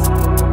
you